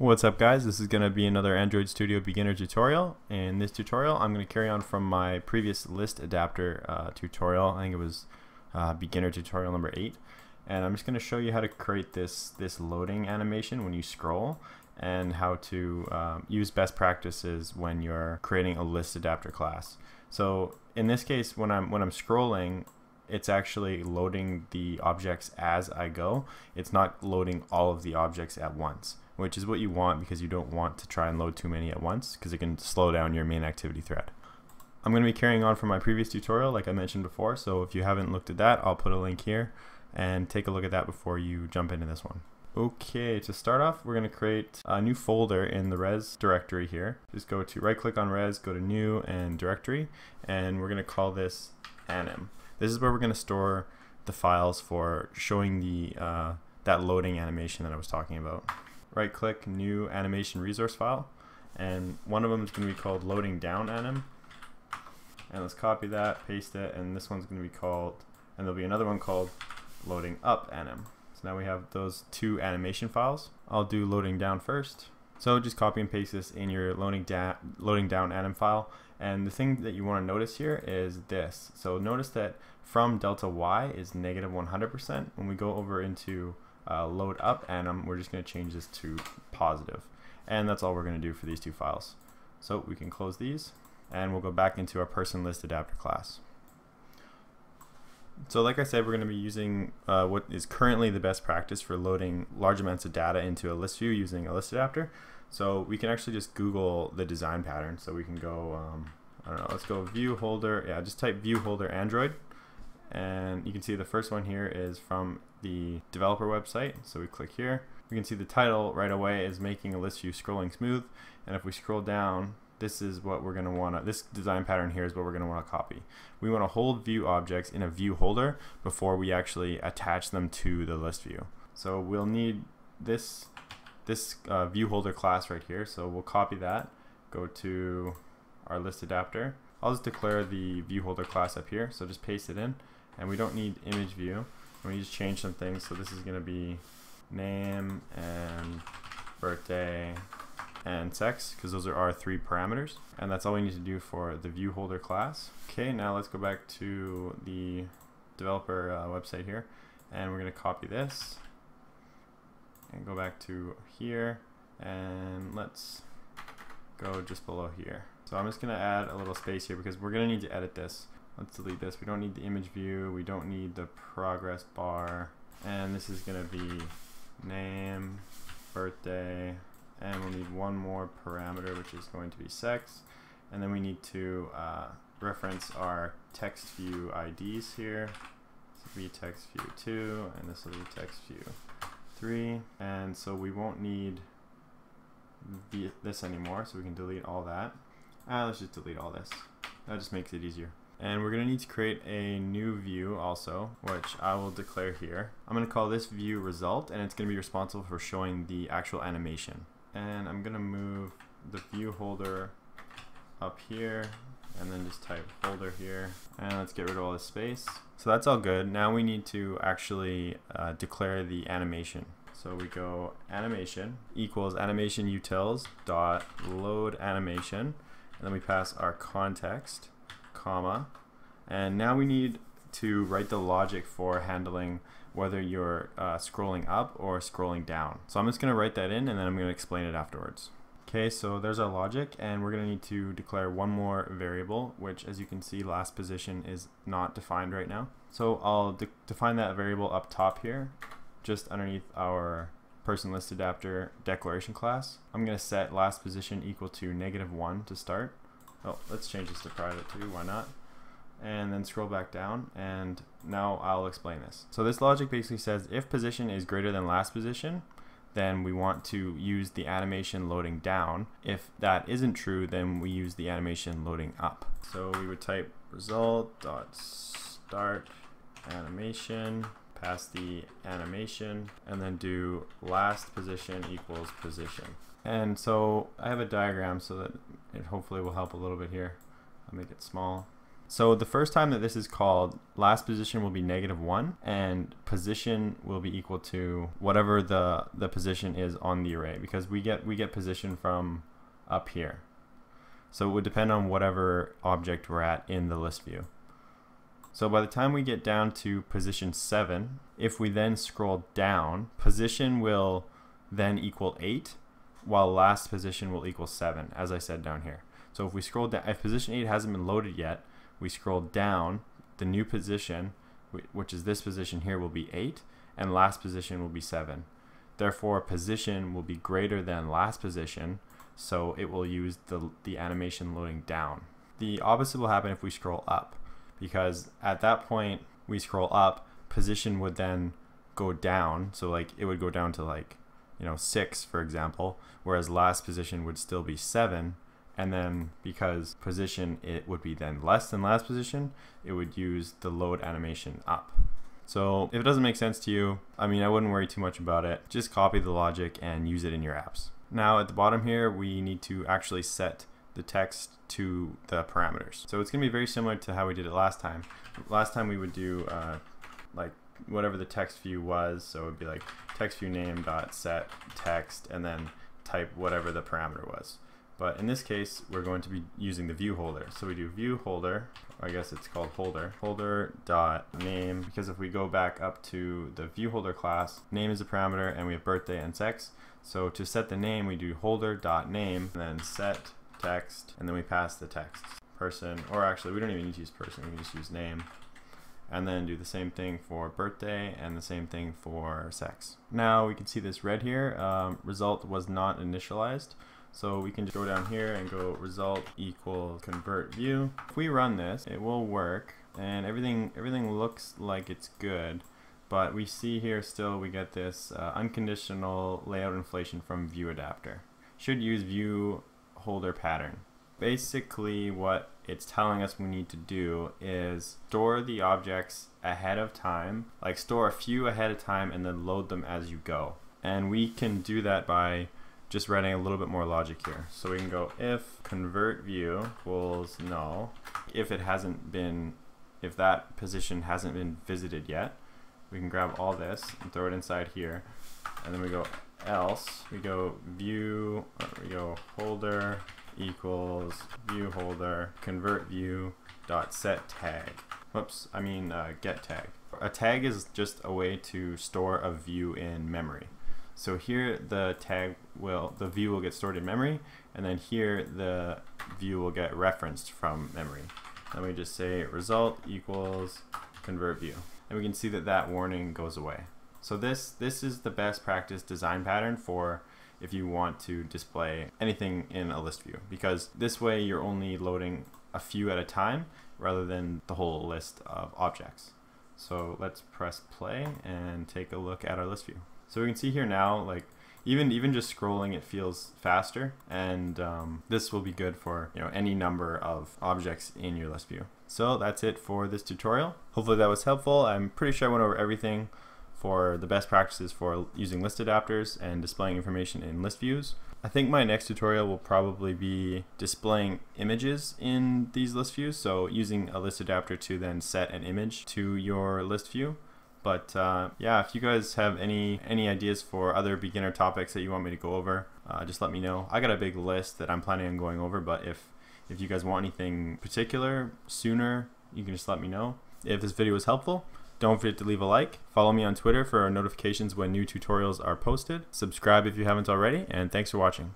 What's up guys, this is going to be another Android Studio beginner tutorial. In this tutorial I'm going to carry on from my previous list adapter uh, tutorial, I think it was uh, beginner tutorial number 8. And I'm just going to show you how to create this, this loading animation when you scroll and how to um, use best practices when you're creating a list adapter class. So in this case when I'm, when I'm scrolling it's actually loading the objects as I go. It's not loading all of the objects at once which is what you want because you don't want to try and load too many at once because it can slow down your main activity thread. I'm going to be carrying on from my previous tutorial like I mentioned before so if you haven't looked at that I'll put a link here and take a look at that before you jump into this one. Okay, to start off, we're going to create a new folder in the res directory here. Just go to right click on res, go to new and directory, and we're going to call this anim. This is where we're going to store the files for showing the uh, that loading animation that I was talking about right click new animation resource file and one of them is going to be called loading down anim. And let's copy that paste it and this one's going to be called and there'll be another one called loading up anim. So now we have those two animation files. I'll do loading down first. So just copy and paste this in your loading down loading down anim file. And the thing that you want to notice here is this. So notice that from delta y is negative 100% when we go over into uh, load up anim, we're just going to change this to positive. And that's all we're going to do for these two files. So we can close these and we'll go back into our person list adapter class. So like I said, we're going to be using uh, what is currently the best practice for loading large amounts of data into a list view using a list adapter. So we can actually just Google the design pattern. So we can go, um, I don't know, let's go view holder. Yeah, just type view holder Android and you can see the first one here is from the developer website. So we click here. We can see the title right away is making a list view scrolling smooth. And if we scroll down this is what we're going to want to this design pattern here is what we're going to want to copy. We want to hold view objects in a view holder before we actually attach them to the list view. So we'll need this this uh, view holder class right here. So we'll copy that go to our list adapter. I'll just declare the view holder class up here. So just paste it in. And we don't need image view. We just change some things. So this is going to be name and birthday and sex because those are our three parameters and that's all we need to do for the view holder class. Okay, now let's go back to the developer uh, website here and we're going to copy this and go back to here and let's go just below here. So I'm just going to add a little space here because we're going to need to edit this. Let's delete this. We don't need the image view. We don't need the progress bar. And this is going to be name, birthday, and we'll need one more parameter, which is going to be sex. And then we need to uh, reference our text view IDs here. This will be text view 2, and this will be text view 3. And so we won't need this anymore, so we can delete all that. Uh, let's just delete all this. That just makes it easier. And we're going to need to create a new view also, which I will declare here. I'm going to call this view result, and it's going to be responsible for showing the actual animation. And I'm going to move the view holder up here, and then just type holder here. And let's get rid of all this space. So that's all good. Now we need to actually uh, declare the animation. So we go animation equals animation utils dot load animation, and then we pass our context comma. And now we need to write the logic for handling whether you're uh, scrolling up or scrolling down. So I'm just going to write that in and then I'm going to explain it afterwards. Okay, so there's our logic and we're going to need to declare one more variable, which as you can see last position is not defined right now. So I'll de define that variable up top here, just underneath our person list adapter declaration class. I'm going to set last position equal to negative 1 to start. Oh, let's change this to private too, why not? And then scroll back down, and now I'll explain this. So this logic basically says if position is greater than last position, then we want to use the animation loading down. If that isn't true, then we use the animation loading up. So we would type result dot start animation, pass the animation, and then do last position equals position. And so I have a diagram so that it hopefully will help a little bit here. I'll make it small. So the first time that this is called, last position will be negative one and position will be equal to whatever the, the position is on the array because we get, we get position from up here. So it would depend on whatever object we're at in the list view. So by the time we get down to position 7, if we then scroll down, position will then equal 8, while last position will equal 7, as I said down here. So if we scroll down, if position 8 hasn't been loaded yet, we scroll down, the new position, which is this position here, will be 8, and last position will be 7. Therefore, position will be greater than last position, so it will use the, the animation loading down. The opposite will happen if we scroll up, because at that point, we scroll up, position would then go down, so like it would go down to like, you know, 6, for example, whereas last position would still be 7, and then because position it would be then less than last position it would use the load animation up. So if it doesn't make sense to you I mean I wouldn't worry too much about it. Just copy the logic and use it in your apps. Now at the bottom here we need to actually set the text to the parameters. So it's gonna be very similar to how we did it last time. Last time we would do uh, like whatever the text view was so it would be like text view name dot set text and then type whatever the parameter was but in this case, we're going to be using the view holder. So we do view holder, I guess it's called holder, holder dot name, because if we go back up to the view holder class, name is a parameter and we have birthday and sex. So to set the name, we do holder dot name, and then set text, and then we pass the text. Person, or actually we don't even need to use person, we can just use name and then do the same thing for birthday and the same thing for sex. Now we can see this red here, um, result was not initialized. So we can just go down here and go result equals convert view. If we run this, it will work and everything everything looks like it's good. But we see here still we get this uh, unconditional layout inflation from view adapter. Should use view holder pattern. Basically what it's telling us we need to do is store the objects ahead of time, like store a few ahead of time and then load them as you go. And we can do that by just writing a little bit more logic here. So we can go if convert view equals null, if it hasn't been, if that position hasn't been visited yet, we can grab all this and throw it inside here. And then we go else, we go view, uh, we go holder equals view holder convert view dot set tag. Whoops, I mean uh, get tag. A tag is just a way to store a view in memory. So here the tag will, the view will get stored in memory, and then here the view will get referenced from memory. Then we just say result equals convert view. And we can see that that warning goes away. So this, this is the best practice design pattern for if you want to display anything in a list view because this way you're only loading a few at a time rather than the whole list of objects. So let's press play and take a look at our list view. So we can see here now, like even even just scrolling, it feels faster, and um, this will be good for you know any number of objects in your list view. So that's it for this tutorial. Hopefully that was helpful. I'm pretty sure I went over everything for the best practices for using list adapters and displaying information in list views. I think my next tutorial will probably be displaying images in these list views, so using a list adapter to then set an image to your list view. But uh, yeah, if you guys have any any ideas for other beginner topics that you want me to go over, uh, just let me know. I got a big list that I'm planning on going over, but if if you guys want anything particular sooner, you can just let me know. If this video was helpful, don't forget to leave a like. Follow me on Twitter for notifications when new tutorials are posted. Subscribe if you haven't already, and thanks for watching.